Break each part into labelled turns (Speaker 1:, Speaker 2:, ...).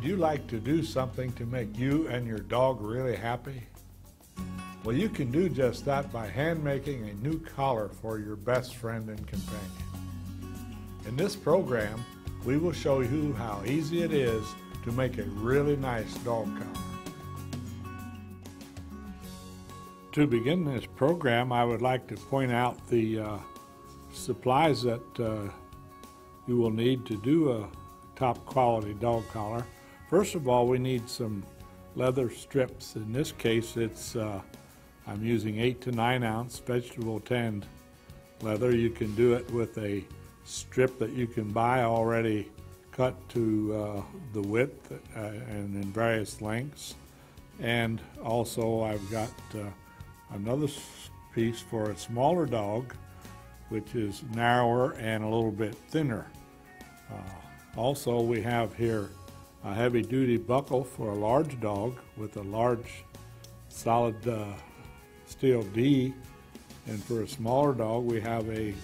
Speaker 1: Would you like to do something to make you and your dog really happy? Well, you can do just that by hand making a new collar for your best friend and companion. In this program, we will show you how easy it is to make a really nice dog collar. To begin this program, I would like to point out the uh, supplies that uh, you will need to do a top quality dog collar. First of all, we need some leather strips. In this case, it's uh, I'm using 8 to 9 ounce vegetable tanned leather. You can do it with a strip that you can buy already cut to uh, the width uh, and in various lengths. And also I've got uh, another piece for a smaller dog, which is narrower and a little bit thinner. Uh, also we have here a heavy duty buckle for a large dog with a large solid uh, steel D. And for a smaller dog, we have a,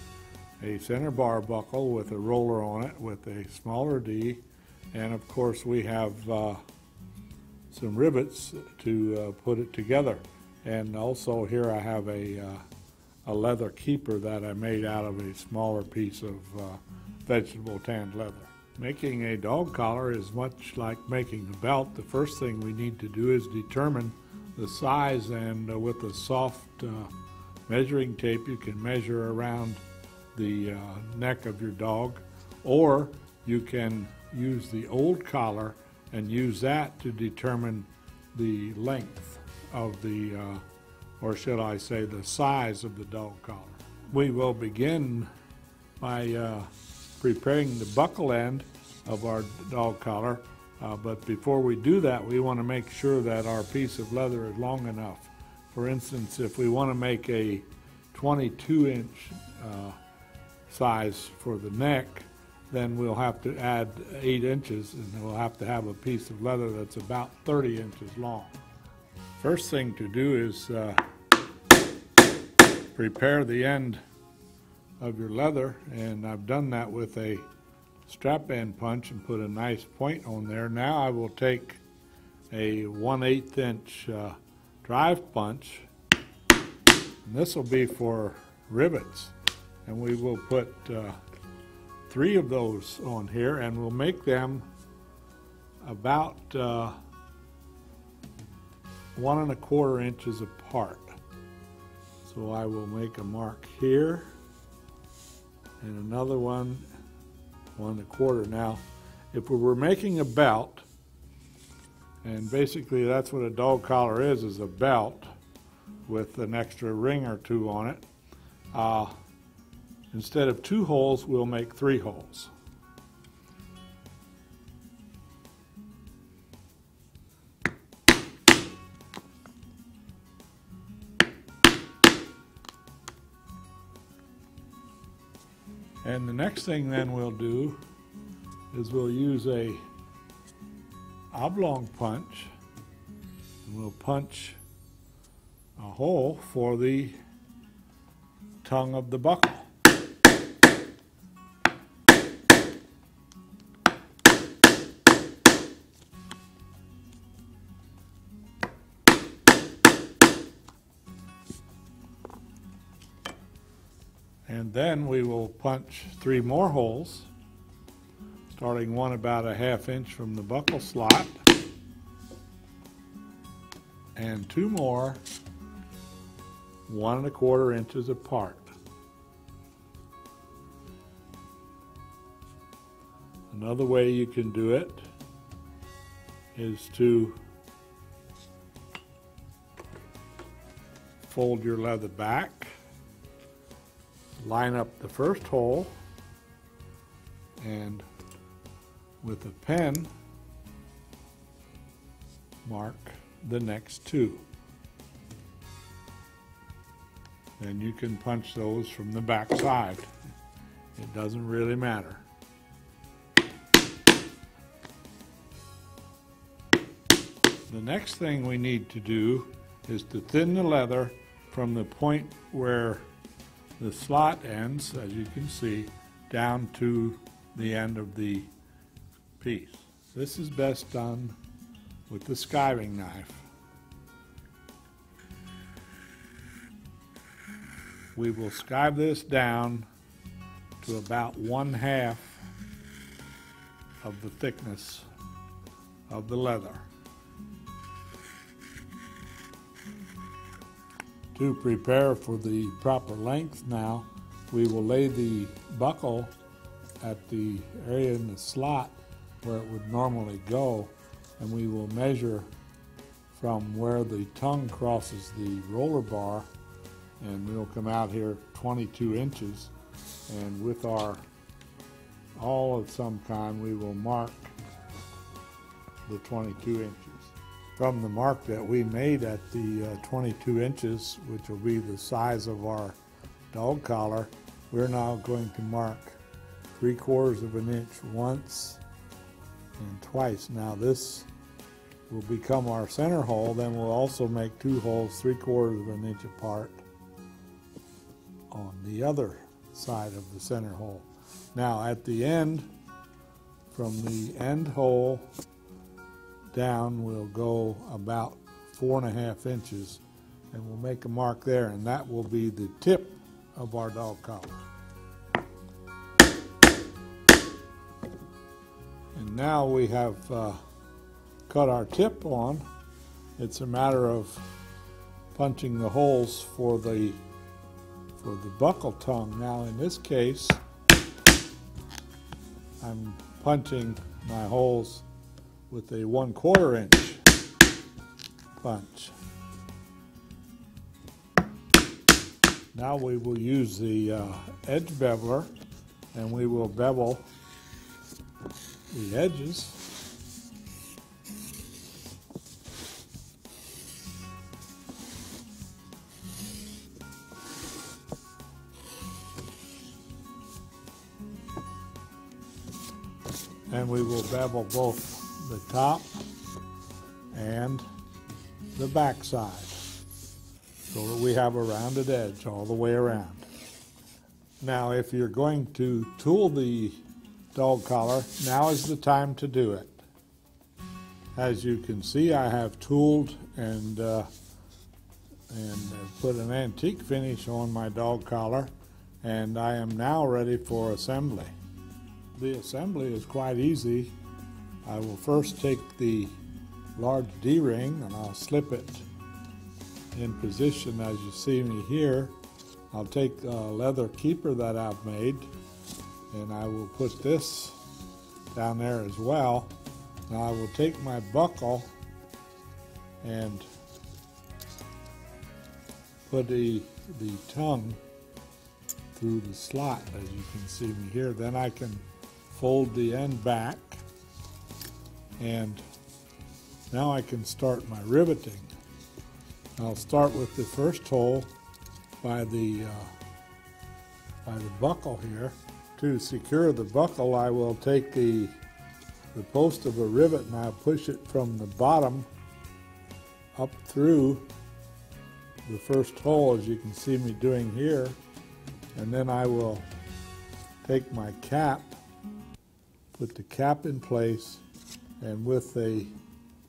Speaker 1: a center bar buckle with a roller on it with a smaller D. And of course, we have uh, some rivets to uh, put it together. And also here I have a, uh, a leather keeper that I made out of a smaller piece of uh, vegetable tanned leather. Making a dog collar is much like making a belt. The first thing we need to do is determine the size and uh, with a soft uh, measuring tape you can measure around the uh, neck of your dog or you can use the old collar and use that to determine the length of the uh, or should I say the size of the dog collar. We will begin by uh, preparing the buckle end of our dog collar uh, but before we do that, we want to make sure that our piece of leather is long enough. For instance, if we want to make a 22 inch uh, size for the neck, then we'll have to add 8 inches and we'll have to have a piece of leather that's about 30 inches long. First thing to do is uh, prepare the end of your leather and I've done that with a strap end punch and put a nice point on there. Now I will take a 1 8 inch uh, drive punch. And this will be for rivets. And we will put uh, three of those on here and we'll make them about uh, one and a quarter inches apart. So I will make a mark here and another one one and a quarter. Now, if we were making a belt, and basically that's what a dog collar is, is a belt with an extra ring or two on it. Uh, instead of two holes, we'll make three holes. And the next thing then we'll do is we'll use a oblong punch and we'll punch a hole for the tongue of the buckle. And then we will punch three more holes, starting one about a half inch from the buckle slot, and two more one and a quarter inches apart. Another way you can do it is to fold your leather back line up the first hole and with a pen mark the next two. Then you can punch those from the back side. It doesn't really matter. The next thing we need to do is to thin the leather from the point where the slot ends, as you can see, down to the end of the piece. This is best done with the skiving knife. We will skive this down to about one half of the thickness of the leather. To prepare for the proper length now, we will lay the buckle at the area in the slot where it would normally go and we will measure from where the tongue crosses the roller bar and we'll come out here 22 inches and with our awl of some kind we will mark the 22 inches. From the mark that we made at the uh, 22 inches, which will be the size of our dog collar, we're now going to mark three quarters of an inch once and twice. Now this will become our center hole, then we'll also make two holes three quarters of an inch apart on the other side of the center hole. Now at the end, from the end hole down, we'll go about four and a half inches and we'll make a mark there and that will be the tip of our dog collar. And now we have uh, cut our tip on. It's a matter of punching the holes for the for the buckle tongue. Now in this case, I'm punching my holes with a one quarter inch punch. Now we will use the uh, edge beveler and we will bevel the edges. And we will bevel both the top and the back side so that we have a rounded edge all the way around. Now if you're going to tool the dog collar, now is the time to do it. As you can see I have tooled and uh, and put an antique finish on my dog collar and I am now ready for assembly. The assembly is quite easy. I will first take the large D-ring and I'll slip it in position as you see me here. I'll take a leather keeper that I've made and I will put this down there as well. Now I will take my buckle and put the, the tongue through the slot as you can see me here. Then I can fold the end back and now I can start my riveting. I'll start with the first hole by the uh, by the buckle here. To secure the buckle, I will take the the post of a rivet and I'll push it from the bottom up through the first hole as you can see me doing here and then I will take my cap put the cap in place and with the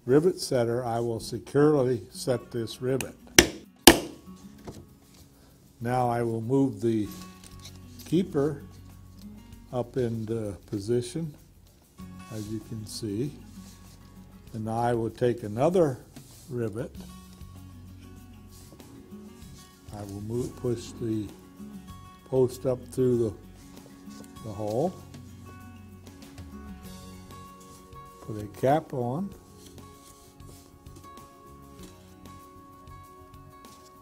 Speaker 1: rivet setter I will securely set this rivet. Now I will move the keeper up into position as you can see. And now I will take another rivet. I will move, push the post up through the, the hole Put a cap on.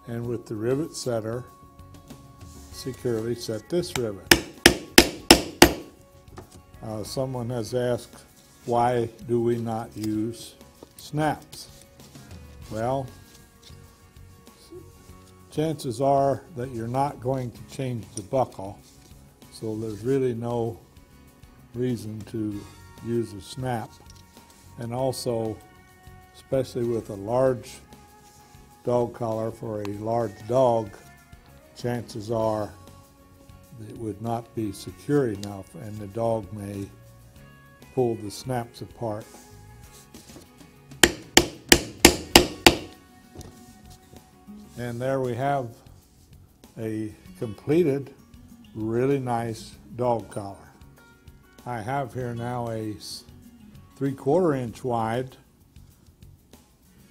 Speaker 1: And with the rivet setter, securely set this rivet. Uh, someone has asked, why do we not use snaps? Well, chances are that you're not going to change the buckle, so there's really no reason to use a snap and also especially with a large dog collar for a large dog chances are it would not be secure enough and the dog may pull the snaps apart. And there we have a completed, really nice dog collar. I have here now a three quarter inch wide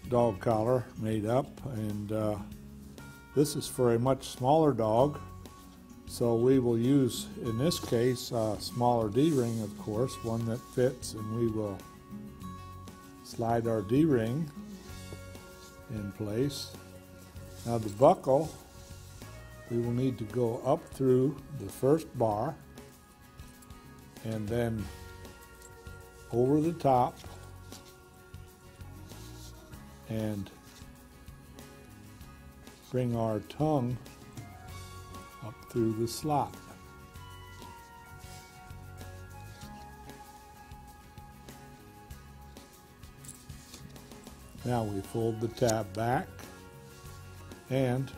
Speaker 1: dog collar made up and uh, this is for a much smaller dog. So we will use in this case a smaller D-ring of course one that fits and we will slide our D-ring in place. Now the buckle we will need to go up through the first bar and then over the top and bring our tongue up through the slot. Now we fold the tab back and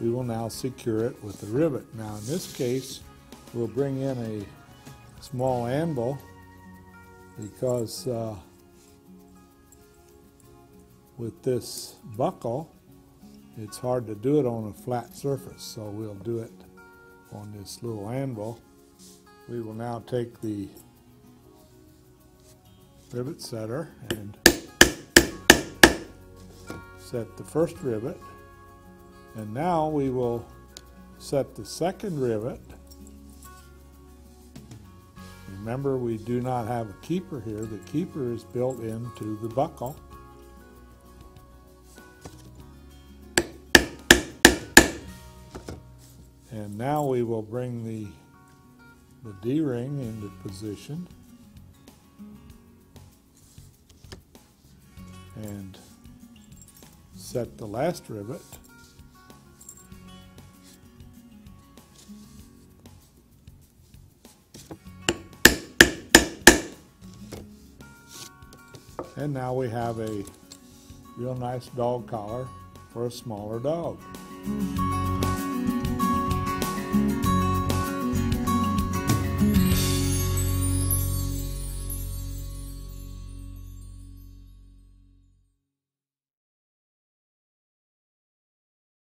Speaker 1: we will now secure it with the rivet. Now in this case we'll bring in a small anvil because uh, with this buckle it's hard to do it on a flat surface. So we'll do it on this little anvil. We will now take the rivet setter and set the first rivet. And now we will set the second rivet Remember, we do not have a keeper here. The keeper is built into the buckle. And now we will bring the, the D-ring into position. And set the last rivet. And now we have a real nice dog collar for a smaller dog.